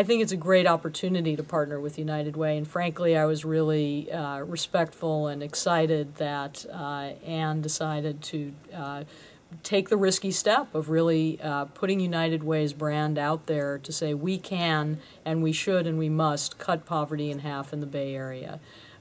I think it's a great opportunity to partner with United Way, and frankly, I was really uh, respectful and excited that uh, Anne decided to uh, take the risky step of really uh, putting United Way's brand out there to say we can and we should and we must cut poverty in half in the Bay Area.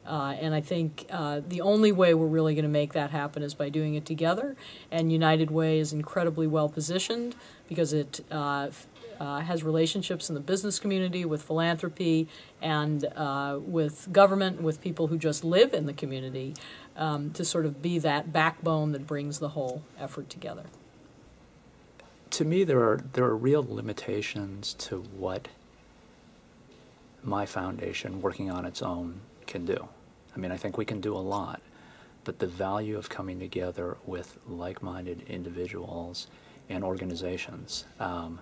Uh, and I think uh, the only way we're really going to make that happen is by doing it together. And United Way is incredibly well positioned because it uh, uh has relationships in the business community, with philanthropy, and uh, with government, with people who just live in the community um, to sort of be that backbone that brings the whole effort together. To me, there are there are real limitations to what my foundation, working on its own, can do. I mean, I think we can do a lot, but the value of coming together with like-minded individuals and organizations um,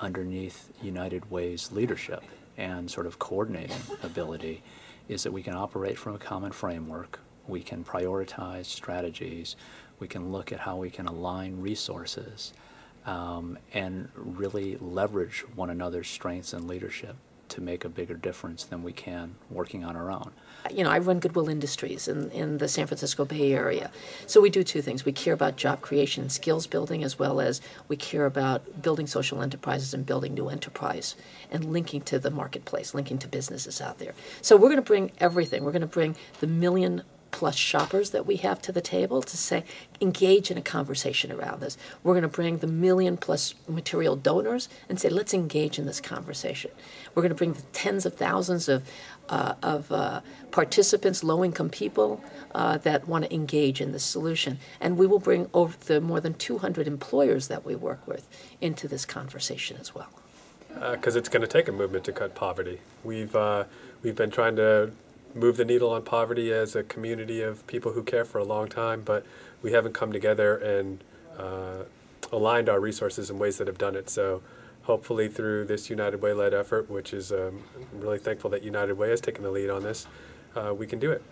underneath United Way's leadership and sort of coordinating ability is that we can operate from a common framework, we can prioritize strategies, we can look at how we can align resources, um, and really leverage one another's strengths and leadership to make a bigger difference than we can working on our own. You know, I run Goodwill Industries in, in the San Francisco Bay Area. So we do two things. We care about job creation and skills building, as well as we care about building social enterprises and building new enterprise and linking to the marketplace, linking to businesses out there. So we're going to bring everything. We're going to bring the million plus shoppers that we have to the table to say, engage in a conversation around this. We're going to bring the million plus material donors and say, let's engage in this conversation. We're going to bring the tens of thousands of, uh, of uh, participants, low income people uh, that want to engage in this solution. And we will bring over the more than 200 employers that we work with into this conversation as well. Because uh, it's going to take a movement to cut poverty. We've, uh, we've been trying to move the needle on poverty as a community of people who care for a long time, but we haven't come together and uh, aligned our resources in ways that have done it. So hopefully through this United Way led effort, which is um, I'm really thankful that United Way has taken the lead on this, uh, we can do it.